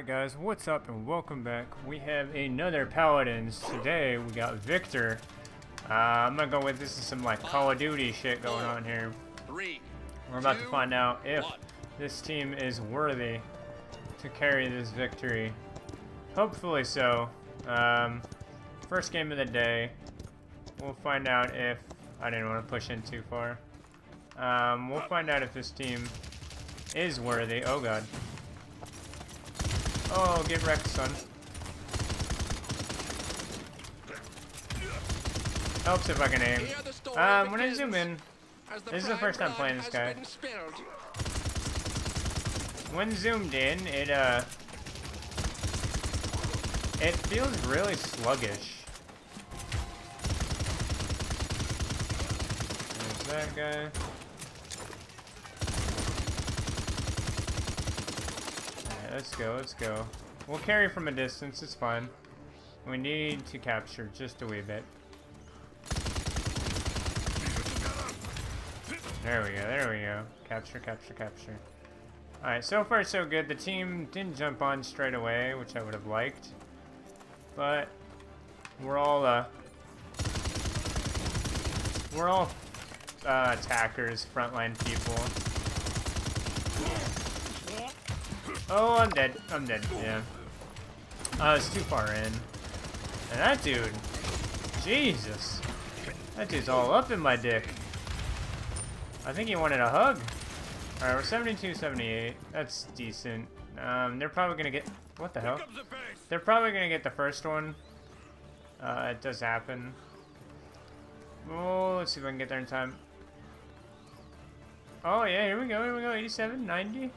Alright guys, what's up and welcome back. We have another Paladins. Today we got Victor. Uh, I'm gonna go with this is some like Call of Duty shit going on here. Three. We're about to find out if this team is worthy to carry this victory. Hopefully so. Um, first game of the day. We'll find out if... I didn't want to push in too far. Um, we'll find out if this team is worthy. Oh god. Oh, get wrecked, son. Helps if I can aim. Hear the story Um, when I zoom in, this is the first time playing this guy. when zoomed in, it, uh... It feels really sluggish. There's that guy. Let's go, let's go. We'll carry from a distance, it's fine. We need to capture just a wee bit. There we go, there we go. Capture, capture, capture. Alright, so far so good. The team didn't jump on straight away, which I would have liked. But we're all uh we're all uh, attackers, frontline people. Oh, I'm dead. I'm dead. Yeah. I was too far in. And that dude, Jesus, that dude's all up in my dick. I think he wanted a hug. Alright, we're 72, 78. That's decent. Um, they're probably gonna get... What the hell? They're probably gonna get the first one. Uh, it does happen. Oh, let's see if I can get there in time. Oh, yeah, here we go, here we go. 87, 90.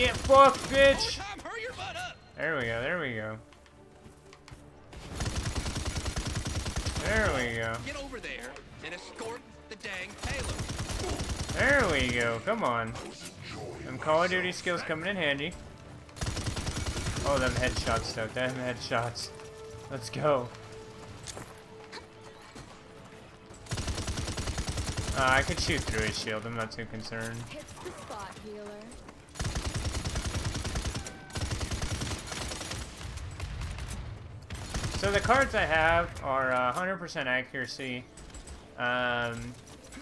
Get fucked, bitch! Tom, hurry your butt up. There we go, there we go. There we go. Get over there and escort the dang payload. There we go. Come on. Them Call of Duty skills coming in handy. Oh, them headshots though. Them headshots. Let's go. Uh, I could shoot through his shield. I'm not too concerned. Hits the spot, healer. So the cards I have are uh, 100% accuracy, um,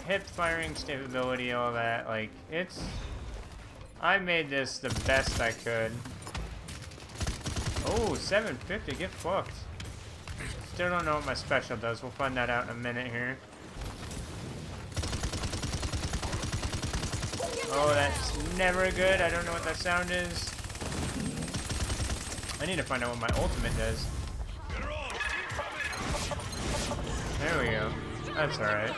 hip firing stability, all that. Like it's, I made this the best I could. Oh, 750, get fucked. Still don't know what my special does. We'll find that out in a minute here. Oh, that's never good. I don't know what that sound is. I need to find out what my ultimate does. There we go. That's alright.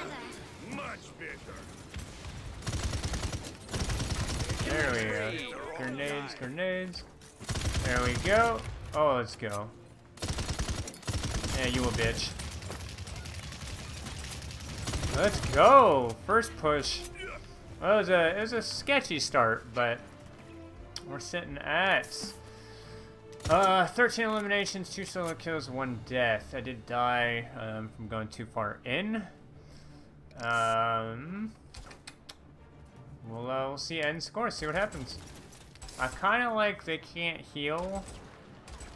There we go. Grenades, grenades. There we go. Oh, let's go. Yeah, you a bitch. Let's go! First push. Well, it was a it was a sketchy start, but we're sitting at uh 13 eliminations, two solo kills, one death. I did die um, from going too far in. Um, we'll uh, we'll see end score, see what happens. I kind of like they can't heal,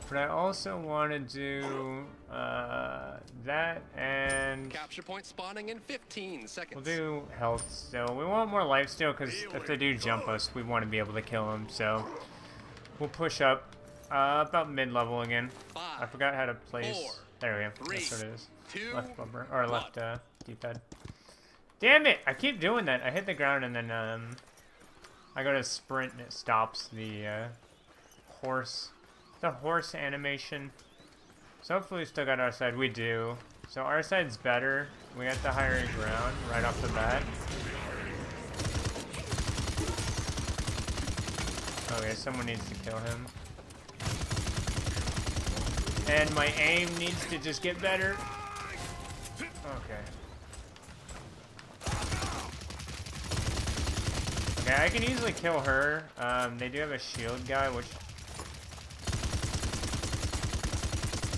but I also want to do uh, that and Capture point spawning in 15 seconds. We'll do health still. We want more life still because if they do jump us, we want to be able to kill them. So we'll push up uh, about mid-level again. I forgot how to place. four, there we go. three, That's what it is. two, Left bumper or left uh, D-pad. Damn it! I keep doing that. I hit the ground and then um, I go to sprint and it stops the uh, horse, the horse animation. So hopefully we still got our side. We do. So our side's better. We got the higher ground right off the bat. Okay, someone needs to kill him. And my aim needs to just get better. Okay. Okay, I can easily kill her. Um, they do have a shield guy, which...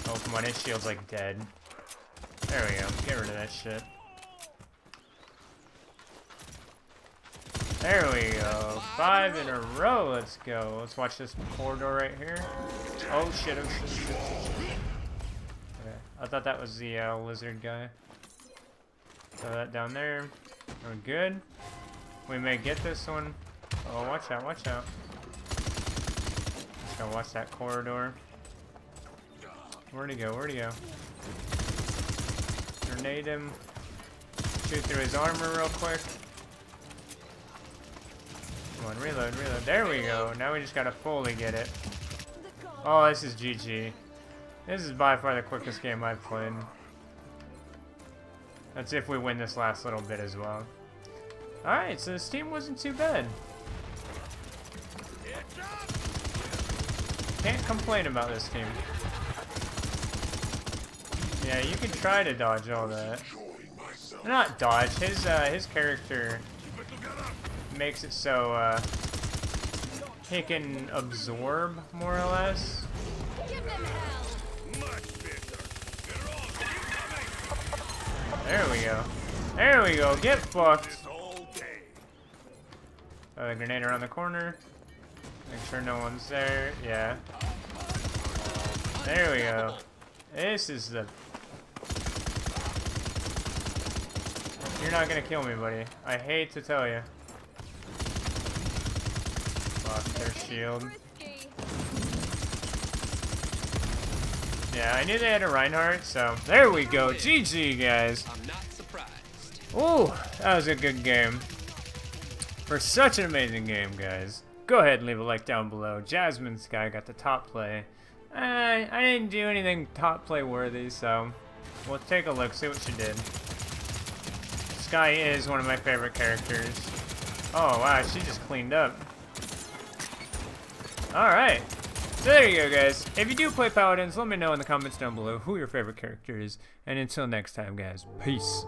Oh, come on, his shield's like dead. There we go. Get rid of that shit. There we go. Five in a row. Let's go. Let's watch this corridor right here. Oh shit! Oh shit! shit, shit. Okay. I thought that was the uh, lizard guy. Throw that down there. We're good. We may get this one. Oh, watch out! Watch out! Just gotta watch that corridor. Where'd he go? Where'd he go? Grenade him. Shoot through his armor real quick. Come on, reload, reload. There we go. Now we just gotta fully get it. Oh, this is GG. This is by far the quickest game I've played. That's if we win this last little bit as well. Alright, so this team wasn't too bad. Can't complain about this team. Yeah, you can try to dodge all that. Not dodge. His uh, his character makes it so uh, he can absorb more or less. There we go. There we go. Get fucked. Uh, grenade around the corner. Make sure no one's there. Yeah. There we go. This is the You're not gonna kill me, buddy. I hate to tell you. Their shield. Yeah, I knew they had a Reinhardt, so there we go. GG, guys. I'm not surprised. Ooh, that was a good game. For such an amazing game, guys. Go ahead and leave a like down below. Jasmine Sky got the top play. I, I didn't do anything top play worthy, so we'll take a look, see what she did. Sky is one of my favorite characters. Oh, wow, she just cleaned up. Alright. So there you go, guys. If you do play Paladins, let me know in the comments down below who your favorite character is. And until next time, guys, peace.